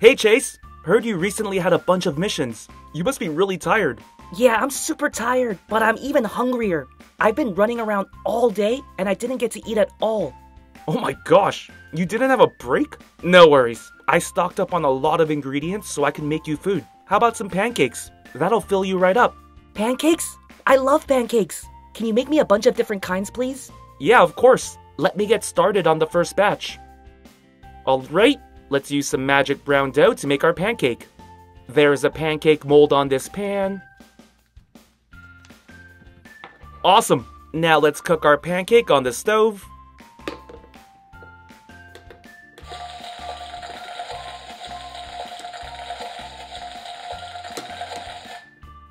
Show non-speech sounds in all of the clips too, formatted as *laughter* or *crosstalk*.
Hey, Chase. Heard you recently had a bunch of missions. You must be really tired. Yeah, I'm super tired, but I'm even hungrier. I've been running around all day and I didn't get to eat at all. Oh my gosh, you didn't have a break? No worries. I stocked up on a lot of ingredients so I can make you food. How about some pancakes? That'll fill you right up. Pancakes? I love pancakes. Can you make me a bunch of different kinds, please? Yeah, of course. Let me get started on the first batch. Alright, let's use some magic brown dough to make our pancake. There's a pancake mold on this pan. Awesome! Now let's cook our pancake on the stove.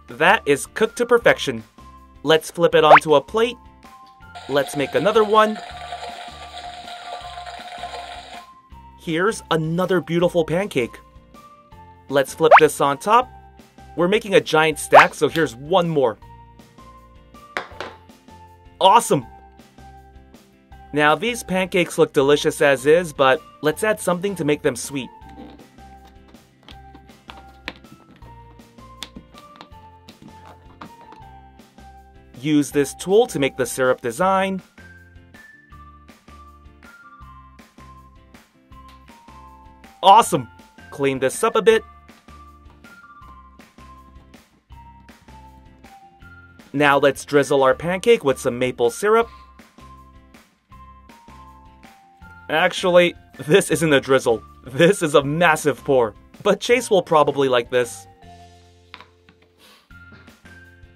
That is cooked to perfection. Let's flip it onto a plate. Let's make another one. Here's another beautiful pancake. Let's flip this on top. We're making a giant stack, so here's one more. Awesome! Now, these pancakes look delicious as is, but let's add something to make them sweet. Use this tool to make the syrup design. Awesome! Clean this up a bit. Now let's drizzle our pancake with some maple syrup. Actually, this isn't a drizzle. This is a massive pour. But Chase will probably like this.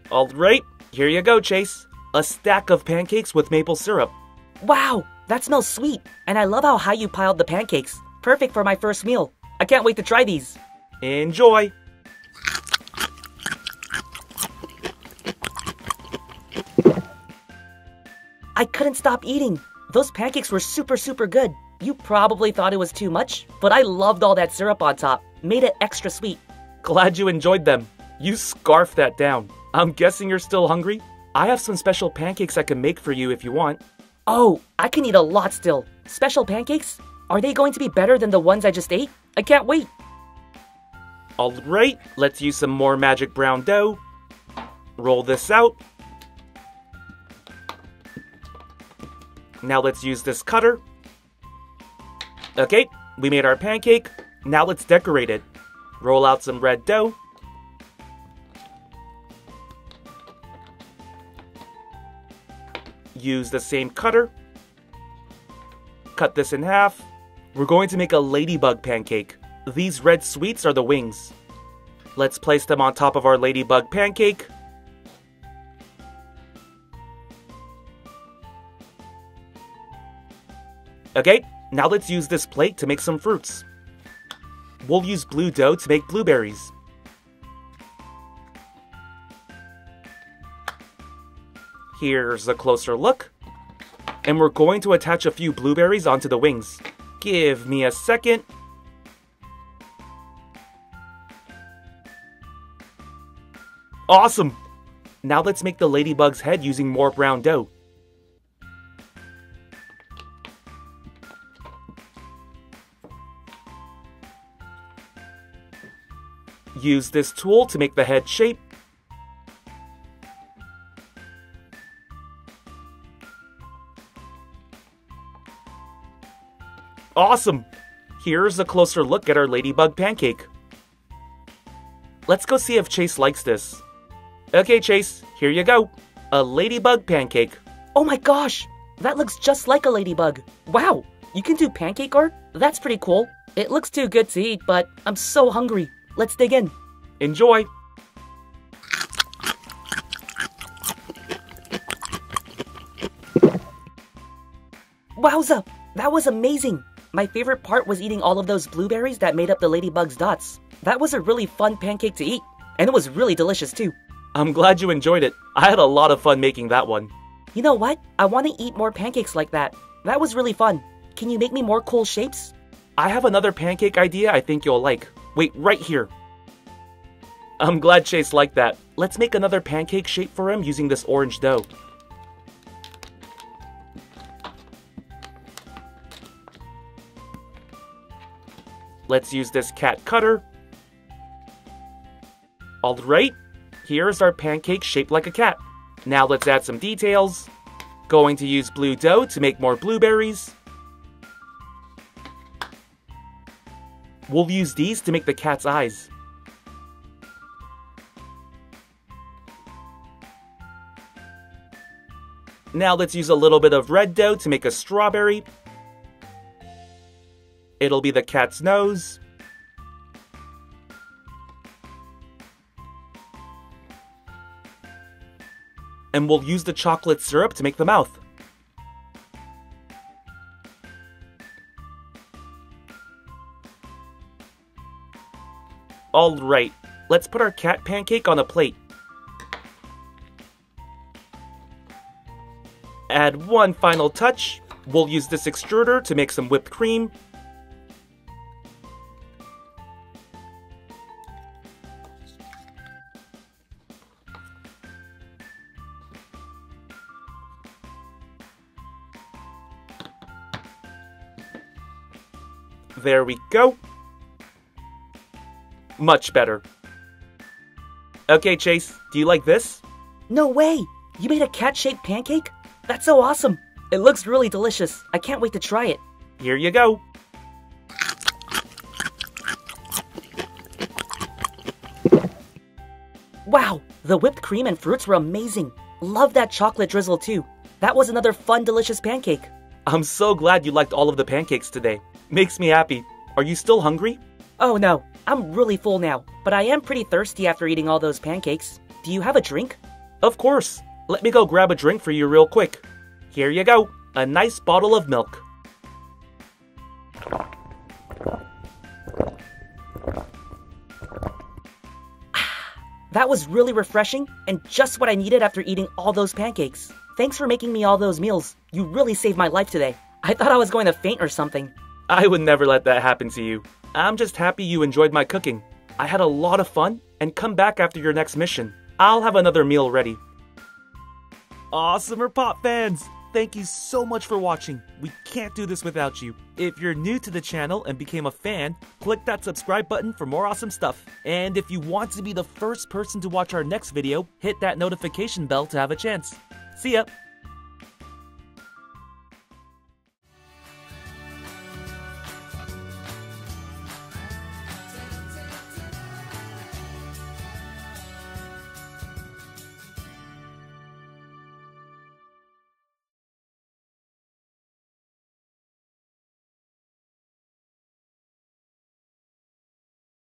Alright, here you go, Chase. A stack of pancakes with maple syrup. Wow, that smells sweet. And I love how high you piled the pancakes. Perfect for my first meal. I can't wait to try these. Enjoy! I couldn't stop eating. Those pancakes were super, super good. You probably thought it was too much, but I loved all that syrup on top. Made it extra sweet. Glad you enjoyed them. You scarfed that down. I'm guessing you're still hungry? I have some special pancakes I can make for you if you want. Oh, I can eat a lot still. Special pancakes? Are they going to be better than the ones I just ate? I can't wait. Alright, let's use some more magic brown dough. Roll this out. Now let's use this cutter. Okay, we made our pancake. Now let's decorate it. Roll out some red dough. Use the same cutter. Cut this in half. We're going to make a ladybug pancake. These red sweets are the wings. Let's place them on top of our ladybug pancake. Okay, now let's use this plate to make some fruits. We'll use blue dough to make blueberries. Here's a closer look. And we're going to attach a few blueberries onto the wings. Give me a second. Awesome! Now let's make the ladybug's head using more brown dough. Use this tool to make the head shape. Awesome! Here's a closer look at our ladybug pancake. Let's go see if Chase likes this. Okay, Chase, here you go. A ladybug pancake. Oh my gosh, that looks just like a ladybug. Wow, you can do pancake art? That's pretty cool. It looks too good to eat, but I'm so hungry. Let's dig in. Enjoy! Wowza, that was amazing. My favorite part was eating all of those blueberries that made up the ladybug's dots. That was a really fun pancake to eat, and it was really delicious too. I'm glad you enjoyed it. I had a lot of fun making that one. You know what? I want to eat more pancakes like that. That was really fun. Can you make me more cool shapes? I have another pancake idea I think you'll like. Wait, right here. I'm glad Chase liked that. Let's make another pancake shape for him using this orange dough. Let's use this cat cutter. Alright, here's our pancake shaped like a cat. Now let's add some details. Going to use blue dough to make more blueberries. We'll use these to make the cat's eyes. Now let's use a little bit of red dough to make a strawberry. It'll be the cat's nose. And we'll use the chocolate syrup to make the mouth. Alright, let's put our cat pancake on a plate. Add one final touch. We'll use this extruder to make some whipped cream. There we go. Much better. Okay, Chase, do you like this? No way! You made a cat shaped pancake? That's so awesome! It looks really delicious. I can't wait to try it. Here you go. Wow, the whipped cream and fruits were amazing. Love that chocolate drizzle too. That was another fun, delicious pancake. I'm so glad you liked all of the pancakes today. Makes me happy. Are you still hungry? Oh no, I'm really full now, but I am pretty thirsty after eating all those pancakes. Do you have a drink? Of course. Let me go grab a drink for you real quick. Here you go. A nice bottle of milk. *sighs* That was really refreshing and just what I needed after eating all those pancakes. Thanks for making me all those meals. You really saved my life today. I thought I was going to faint or something. I would never let that happen to you. I'm just happy you enjoyed my cooking. I had a lot of fun, and come back after your next mission. I'll have another meal ready. AWESMR Pop fans! Thank you so much for watching. We can't do this without you. If you're new to the channel and became a fan, click that subscribe button for more awesome stuff. And if you want to be the first person to watch our next video, hit that notification bell to have a chance. See ya!